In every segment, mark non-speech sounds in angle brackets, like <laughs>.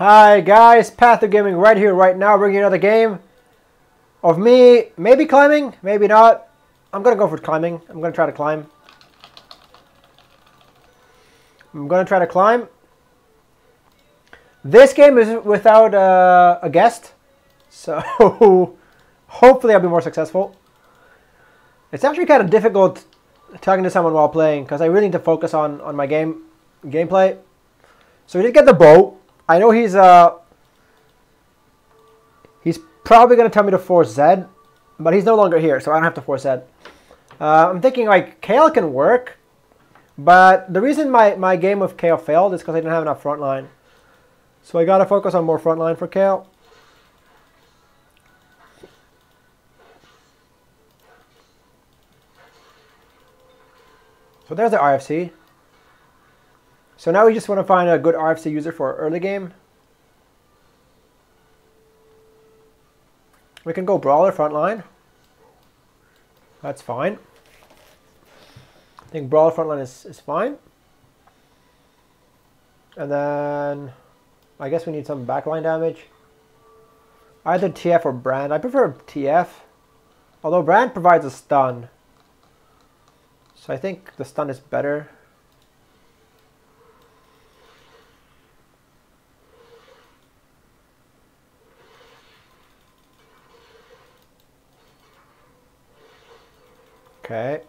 Hi guys, Path of Gaming right here, right now, bringing another game of me, maybe climbing, maybe not. I'm gonna go for climbing. I'm gonna try to climb. I'm gonna try to climb. This game is without uh, a guest, so <laughs> hopefully I'll be more successful. It's actually kind of difficult talking to someone while playing because I really need to focus on, on my game gameplay. So we did get the bow. I know he's uh he's probably gonna tell me to force Z, but he's no longer here, so I don't have to force Z. Uh, I'm thinking like Kayle can work, but the reason my, my game with Kayle failed is because I didn't have enough front line. So I gotta focus on more front line for Kayle. So there's the RFC. So now we just want to find a good RFC user for early game. We can go Brawler frontline. That's fine. I think Brawler frontline is, is fine. And then I guess we need some backline damage. Either TF or Brand. I prefer TF. Although Brand provides a stun. So I think the stun is better. Okay.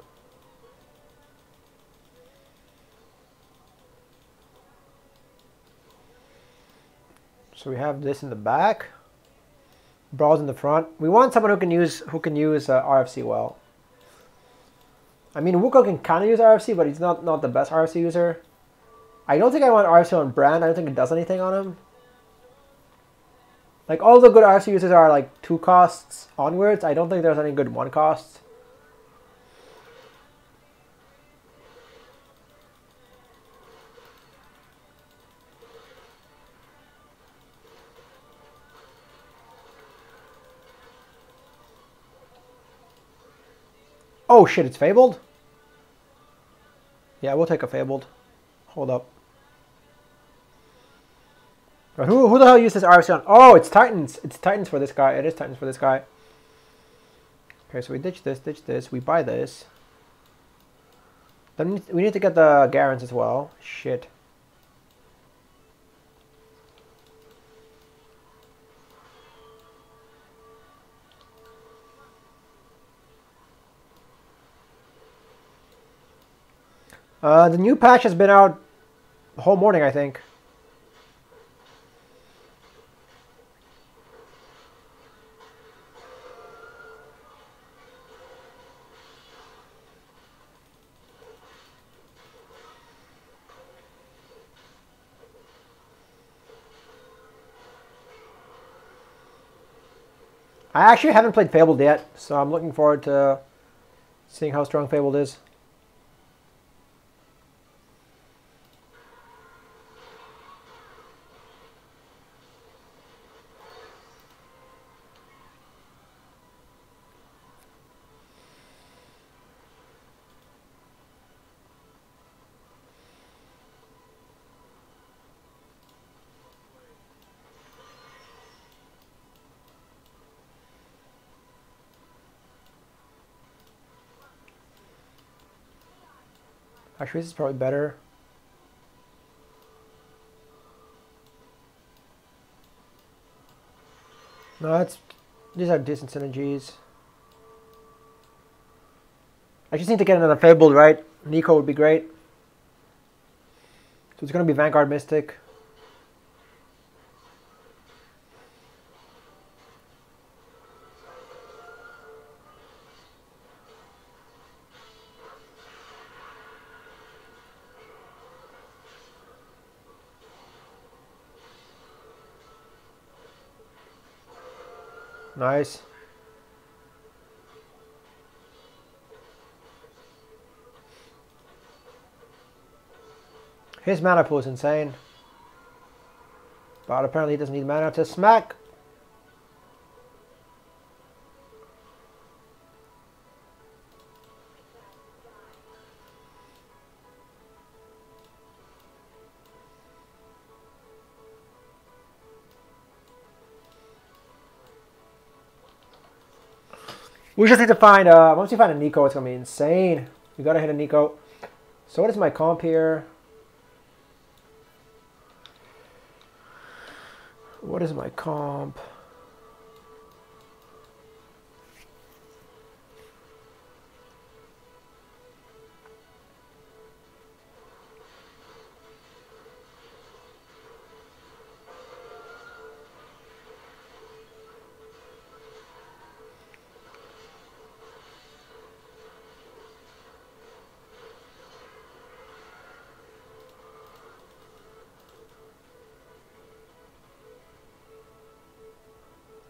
So we have this in the back, Brawls in the front. We want someone who can use who can use uh, RFC well. I mean, Wuko can kind of use RFC, but he's not not the best RFC user. I don't think I want RFC on Brand. I don't think it does anything on him. Like all the good RFC users are like two costs onwards. I don't think there's any good one costs. Oh shit, it's Fabled? Yeah, we'll take a Fabled. Hold up. Who, who the hell uses RFC on? Oh, it's Titans. It's Titans for this guy. It is Titans for this guy. Okay, so we ditch this, ditch this. We buy this. Then we need to get the Garens as well. Shit. Uh, the new patch has been out the whole morning, I think. I actually haven't played Fabled yet, so I'm looking forward to seeing how strong Fabled is. Actually, this is probably better. No, it's these are decent synergies. I just need to get another Fabled, right? Neeko would be great. So it's going to be Vanguard Mystic. Nice. His mana pool is insane. But apparently he doesn't need mana to smack. We just need to find, uh, once you find a Neeko, it's going to be insane. You got to hit a Neeko. So what is my comp here? What is my comp?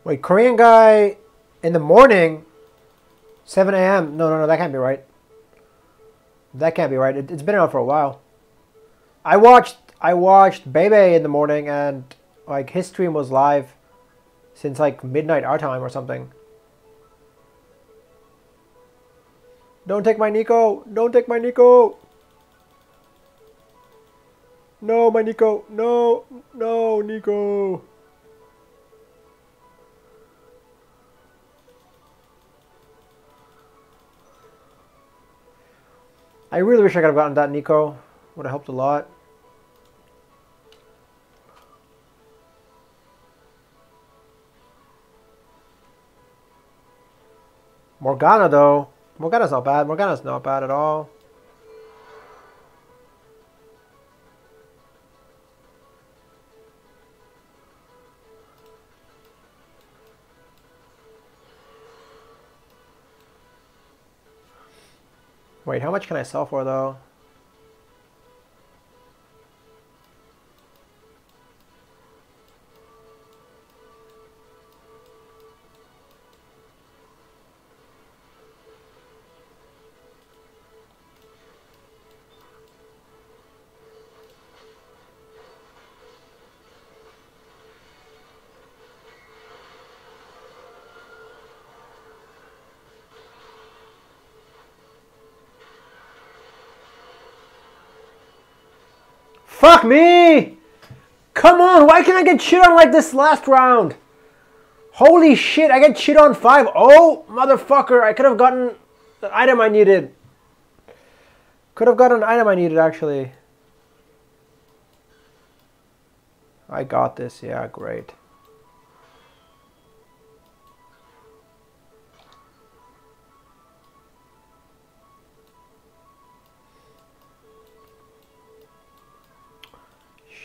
Wait, Korean guy in the morning, 7 a.m. No, no, no, that can't be right. That can't be right. It, has been out for a while. I watched I watched Bebe in the morning and like his stream was live since like midnight our time or something. Don't take my Neeko! Don't take my Neeko! No, my Neeko! No! No, Neeko! I really wish I could have gotten that Neeko. Would have helped a lot. Morgana though. Morgana's not bad. Morgana's not bad at all. Wait, how much can I sell for though? Fuck me! Come on, why can't I get shit on like this last round? Holy shit, I get shit on 5 Oh, motherfucker, I could have gotten the item I needed. Could have gotten an item I needed, actually. I got this, yeah, great.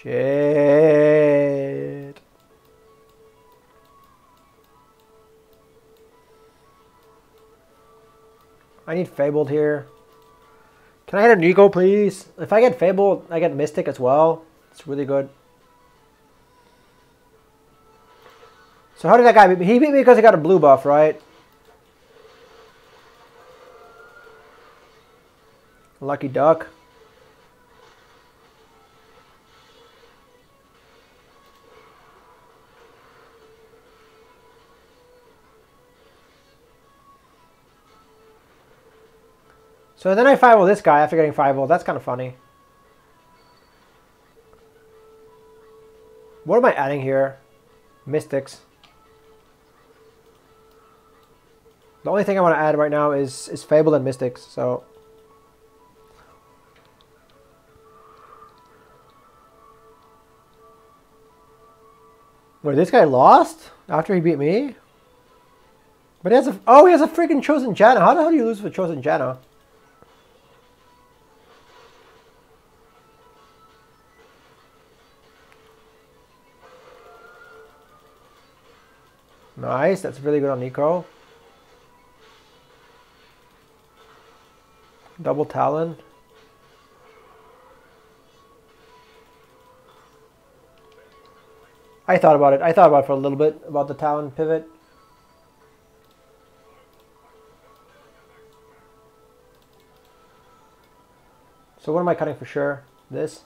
Shit. I need Fabled here. Can I hit a Neeko, please? If I get Fabled, I get Mystic as well. It's really good. So how did that guy beat me? He beat me because he got a blue buff, right? Lucky duck. So then I 5 this guy after getting 5 That's kind of funny. What am I adding here? Mystics. The only thing I want to add right now is, is Fable and Mystics, so... Wait, this guy lost after he beat me? But he has a... Oh, he has a freaking Chosen Janna. How the hell do you lose with Chosen Janna? Nice, that's really good on Neeko. Double Talon. I thought about it. I thought about it for a little bit, about the Talon pivot. So what am I cutting for sure? This?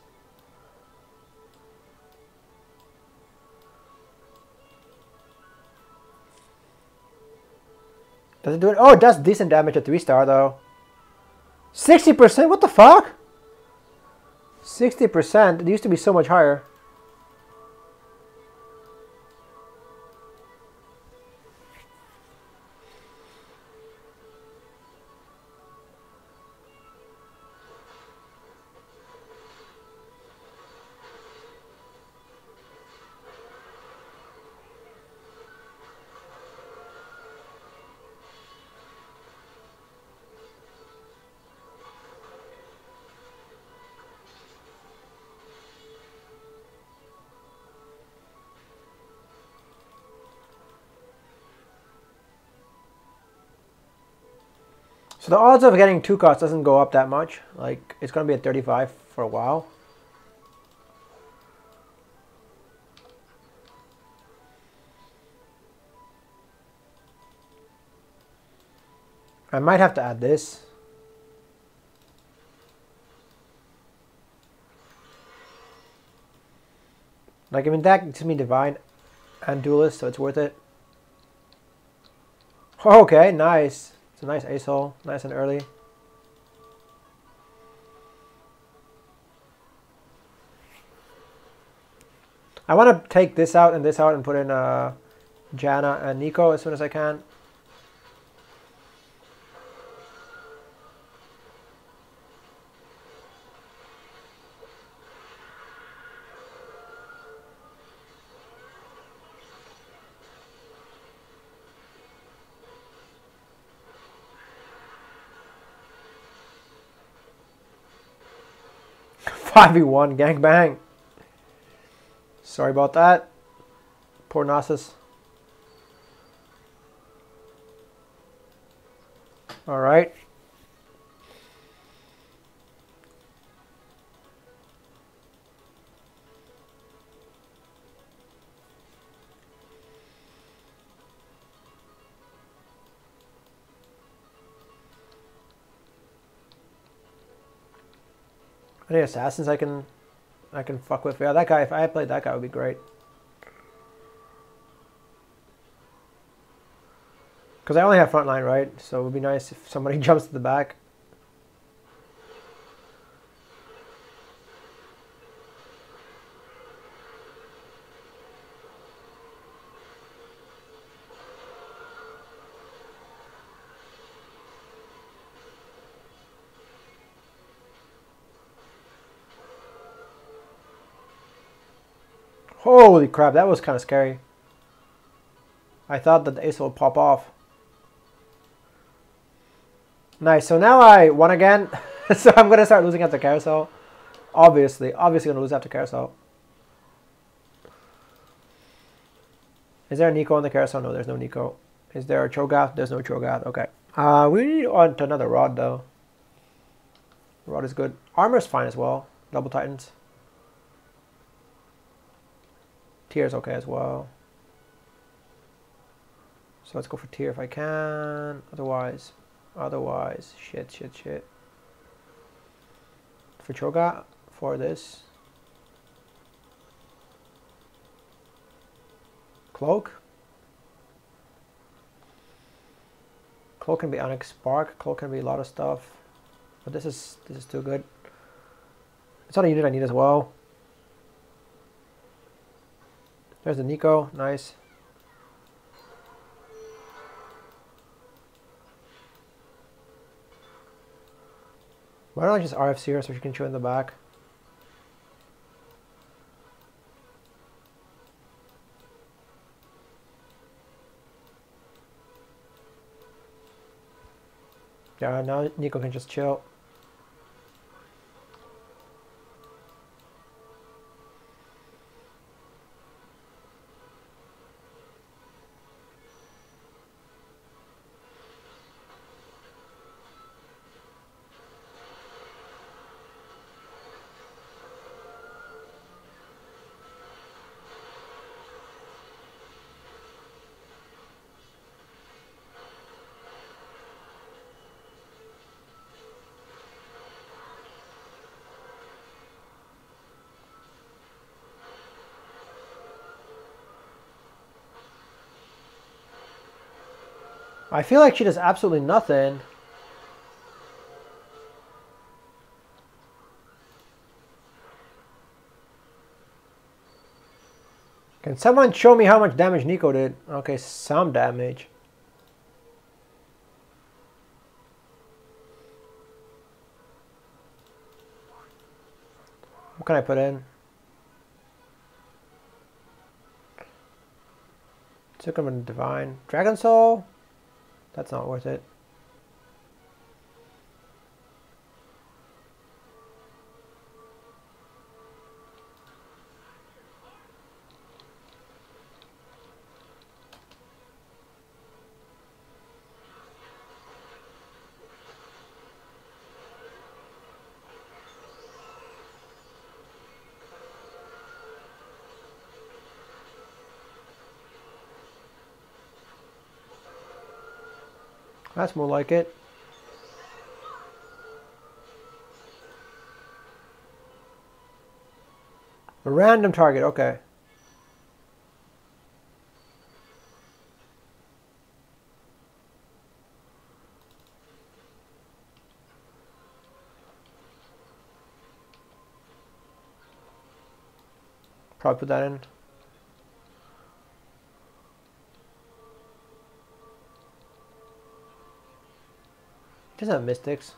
Does it do it? Oh, it does decent damage at 3 star though. 60%? What the fuck? 60%? It used to be so much higher. So the odds of getting two costs doesn't go up that much. Like it's gonna be at 35 for a while. I might have to add this. Like, I mean, that gives me Divine and Duelist, so it's worth it. Oh, okay, nice. It's a nice hole. Nice and early. I want to take this out and this out and put in uh, Janna and Neeko as soon as I can. Five v one gangbang. Sorry about that. Poor Nasus. All right. Any assassins I can I can fuck with? Yeah, that guy. If I played that guy, would be great. Because I only have front line, right? So it would be nice if somebody <laughs> jumps to the back. Holy crap, that was kind of scary. I thought that the ace will pop off. Nice, so now I won again. <laughs> so I'm going to start losing after carousel. Obviously, obviously going to lose after carousel. Is there a Neeko on the carousel? No, there's no Neeko. Is there a Cho'Gath? There's no Cho'Gath. Okay. Uh, we need on to another Rod, though. Rod is good. Armor's fine as well. Double Titans. Tear is okay as well. So let's go for Tear if I can. Otherwise, otherwise, shit, shit, shit. For Cho'Gath, for this. Cloak. Cloak can be Ionic Spark. Cloak can be a lot of stuff. But this is this is too good. It's not a unit I need as well. There's the Neeko, nice. Why don't I just RFC her so she can chew in the back? Yeah, now Neeko can just chill. I feel like she does absolutely nothing. Can someone show me how much damage Neeko did? Okay, some damage. What can I put in? Took him in Divine. Dragon Soul? That's not worth it. That's more like it. A random target, okay. Probably put that in. Doesn't have mystics.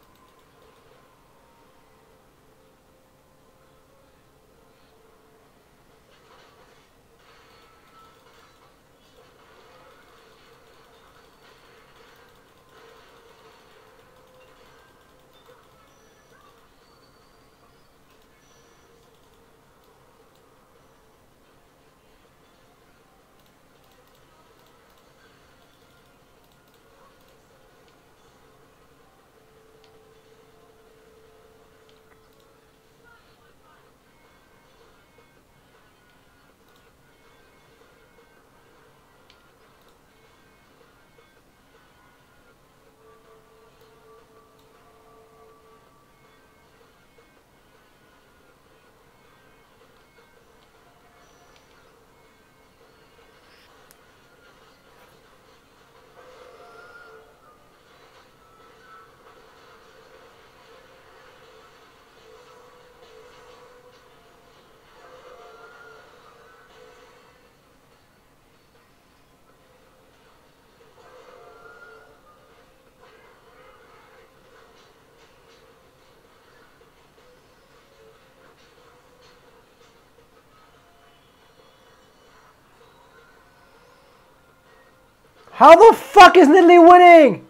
How the fuck is Nidalee winning?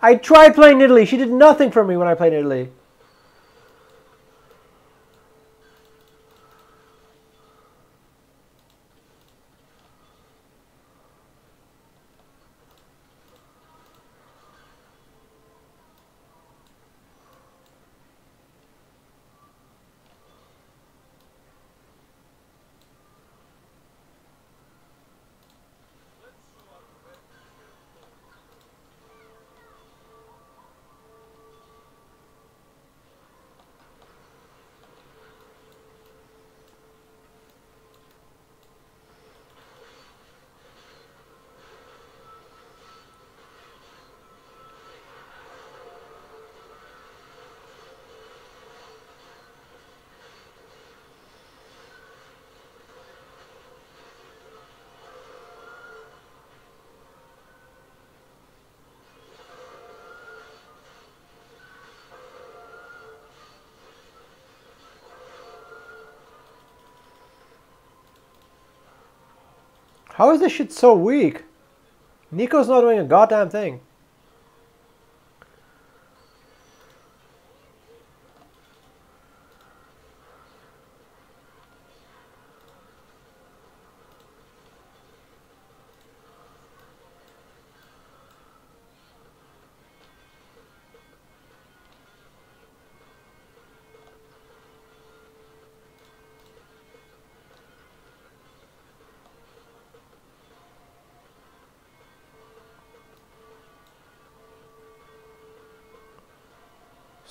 I tried playing Nidalee. She did nothing for me when I played Nidalee. How is this shit so weak? Neeko's not doing a goddamn thing.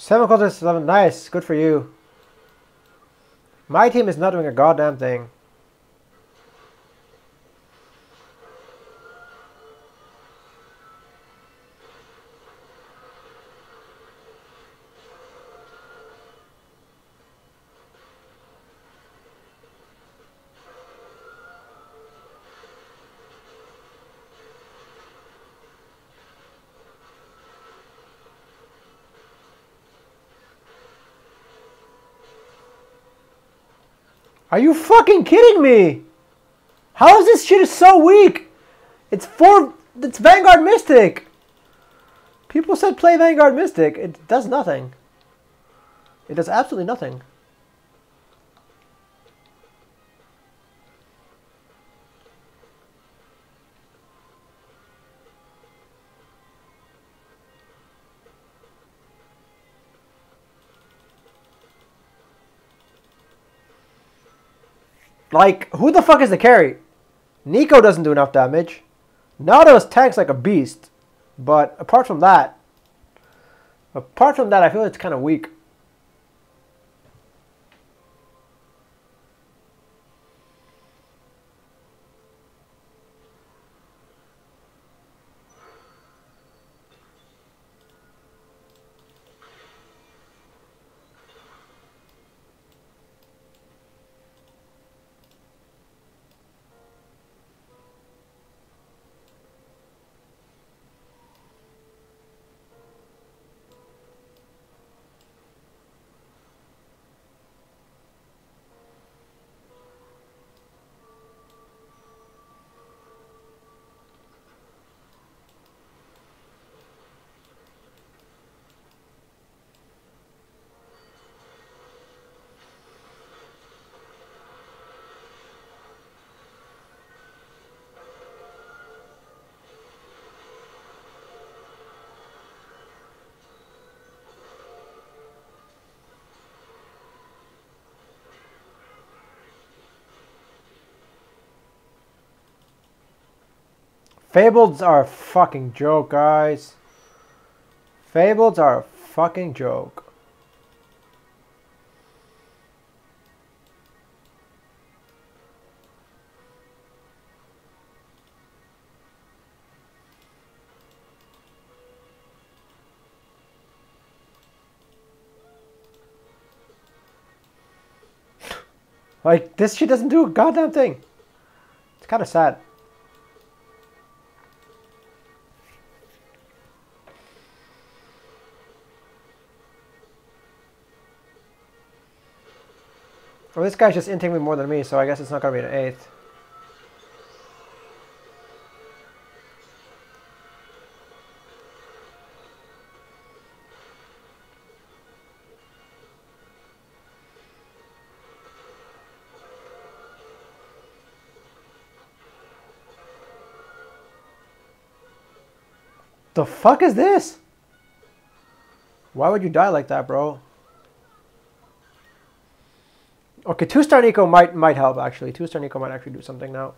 Seven quarters, seven. Nice. Good for you. My team is not doing a goddamn thing. Are you fucking kidding me? How is this shit so weak? It's four. It's Vanguard Mystic. People said play Vanguard Mystic. It does nothing. It does absolutely nothing. Like, who the fuck is the carry? Neeko doesn't do enough damage. Nados tanks like a beast. But apart from that, apart from that, I feel it's kind of weak. Fableds are a fucking joke, guys. Fableds are a fucking joke. Like, this shit doesn't do a goddamn thing. It's kind of sad. Well, this guy's just inting me more than me, so I guess it's not going to be an eighth. The fuck is this? Why would you die like that, bro? Okay, two star Neeko might might help actually. Two star Neeko might actually do something now.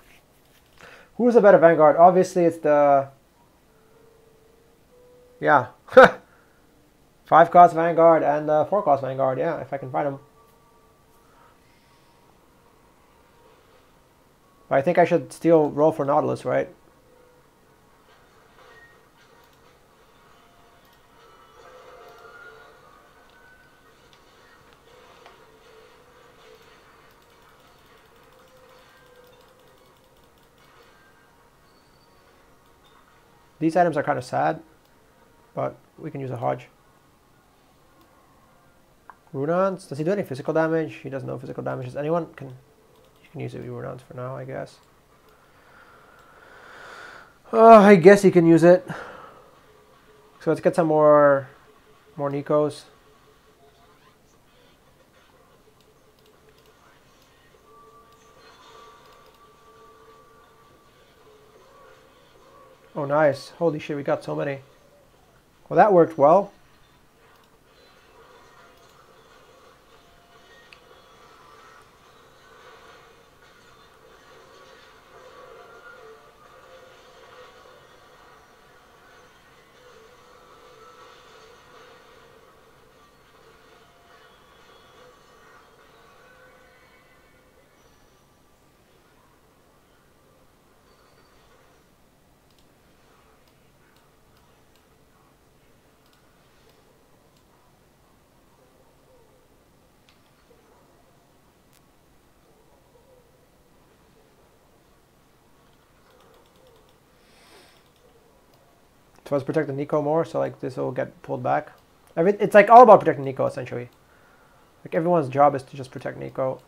Who's a better Vanguard? Obviously, it's the yeah <laughs> five cost Vanguard and the four cost Vanguard. Yeah, if I can find them. I think I should still roll for Nautilus, right? These items are kind of sad, but we can use a Hodge. Runons, does he do any physical damage? He does no physical damage. Does anyone can you can use it with Runons for now, I guess. Oh, I guess he can use it. So let's get some more more Neekos. Nice. Holy shit, we got so many. Well, that worked well. So I was protecting Neeko more, so like this will get pulled back. Every, it's like all about protecting Neeko essentially. Like everyone's job is to just protect Neeko.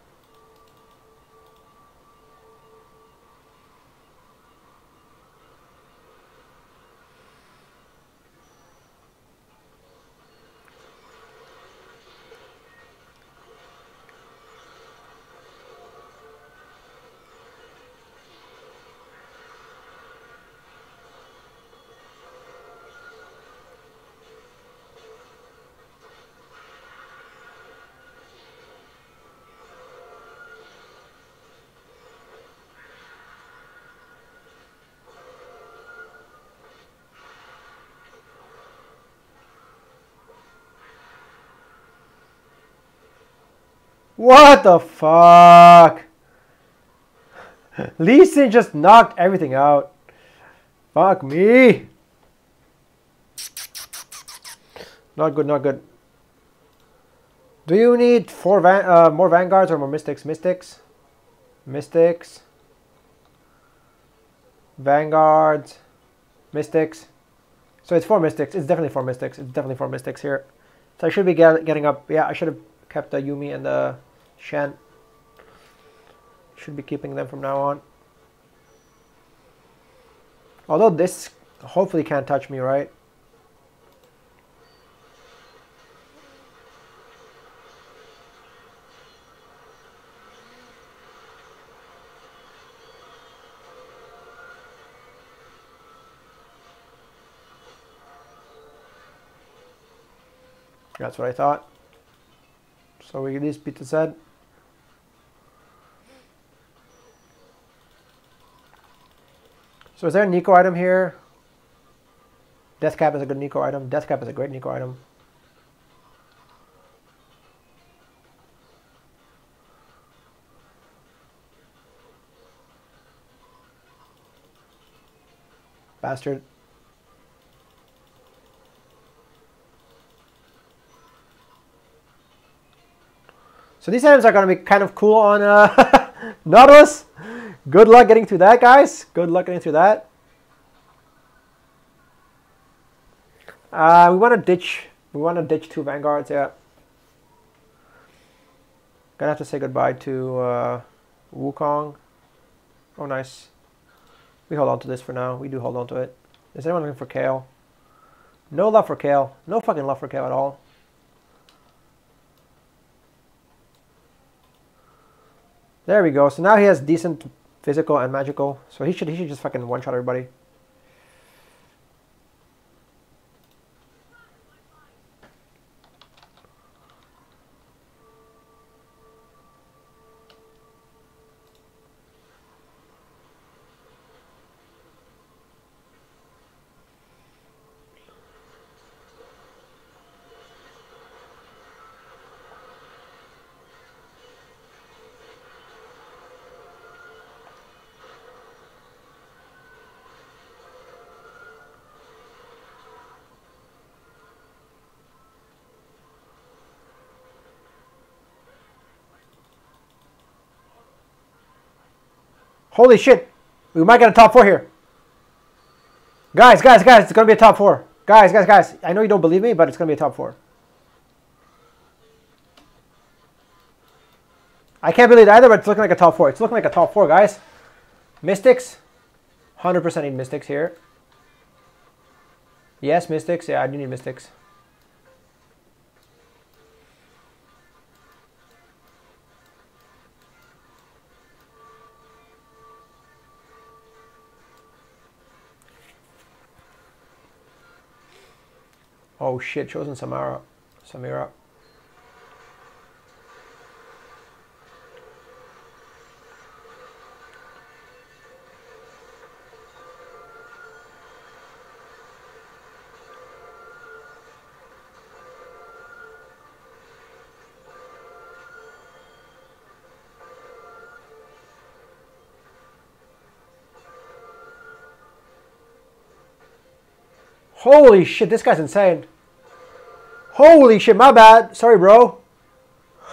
What the fuck? Lee Sin just knocked everything out. Fuck me. Not good, not good. Do you need four van uh, more vanguards or more mystics? Mystics, mystics, vanguards, mystics. So it's four mystics. It's definitely four mystics. It's definitely four mystics here. So I should be get, getting up. Yeah, I should have kept the Yuumi and the Shen. Should be keeping them from now on. Although this hopefully can't touch me, right? That's what I thought. So we at least beat the set. So is there a Neeko item here? Death Cap is a good Neeko item. Death Cap is a great Neeko item. Bastard. So these items are going to be kind of cool on uh, <laughs> Nautilus. Good luck getting through that, guys. Good luck getting through that. Uh, we want to ditch. We want to ditch two vanguards. Yeah. Gonna have to say goodbye to uh, Wukong. Oh, nice. We hold on to this for now. We do hold on to it. Is anyone looking for Kayle? No love for Kayle. No fucking love for Kayle at all. There we go. So now he has decent physical and magical. So he should he should just fucking one shot everybody. Holy shit. We might get a top four here. Guys, guys, guys, it's going to be a top four. Guys, guys, guys. I know you don't believe me, but it's going to be a top four. I can't believe it either, but it's looking like a top four. It's looking like a top four, guys. Mystics. 100% need Mystics here. Yes, Mystics. Yeah, I do need Mystics. Oh shit, chosen Samara. Samira. Holy shit, this guy's insane. Holy shit, my bad. Sorry, bro.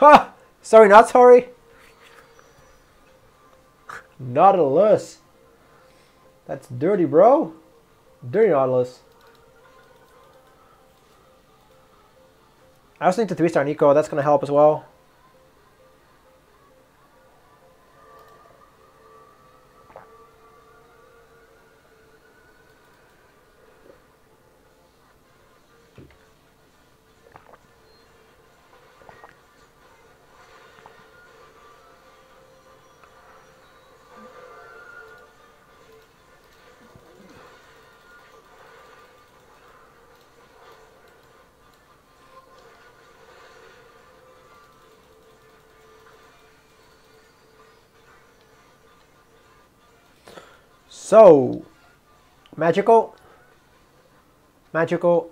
Ha! Sorry, not sorry. Nautilus. That's dirty, bro. Dirty Nautilus. I also need to 3-star Neeko. That's going to help as well. So, magical, magical,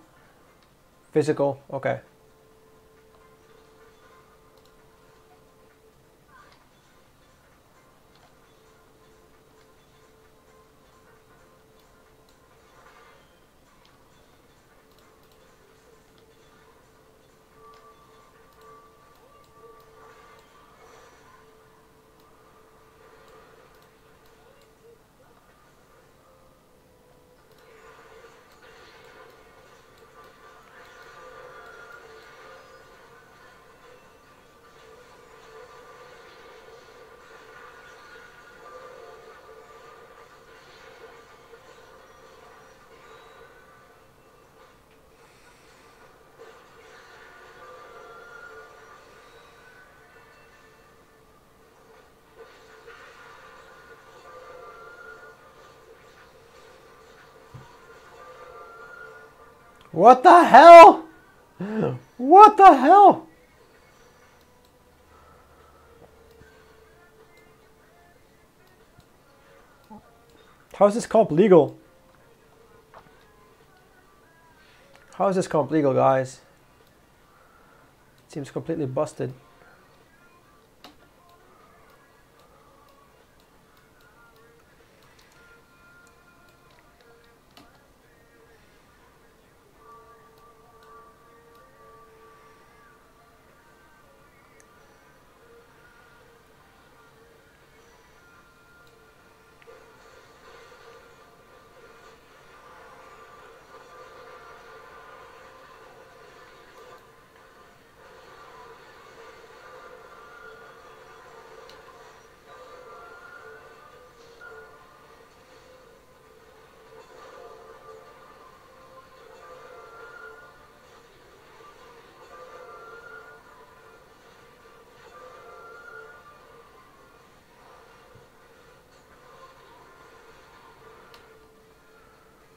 physical, okay. What the hell? What the hell? How is this comp legal? How is this comp legal, guys? It seems completely busted.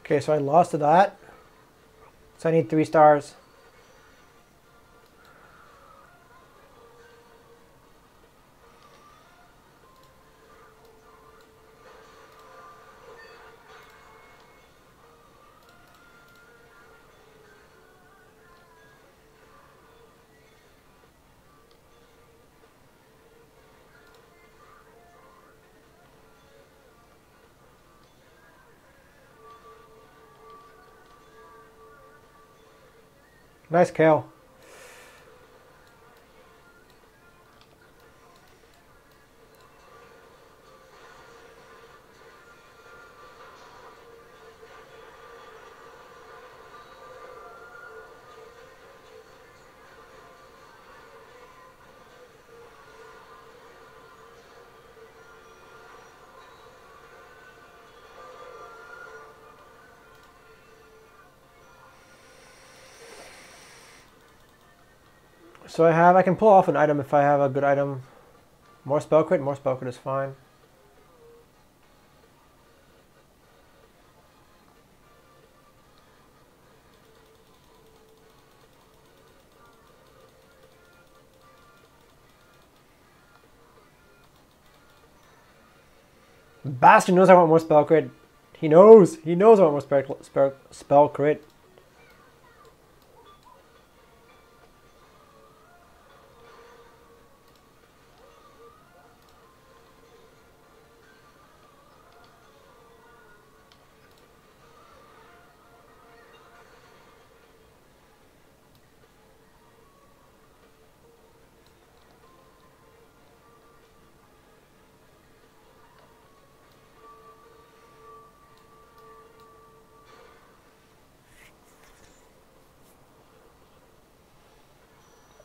Okay, so I lost to that. So I need three stars. Nice kill. So I have, I can pull off an item if I have a good item. More spell crit, more spell crit is fine. Bastard knows I want more spell crit. He knows. He knows I want more spell, spell, spell crit.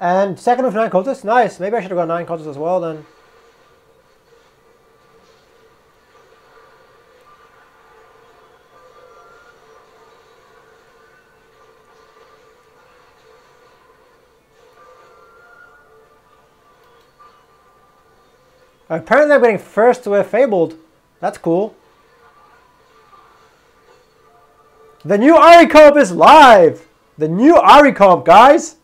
And second of nine cultists, nice. Maybe I should have got nine cultists as well then. Apparently I'm getting first with Fabled. That's cool. The new Ahri comp is live! The new Ahri comp, guys!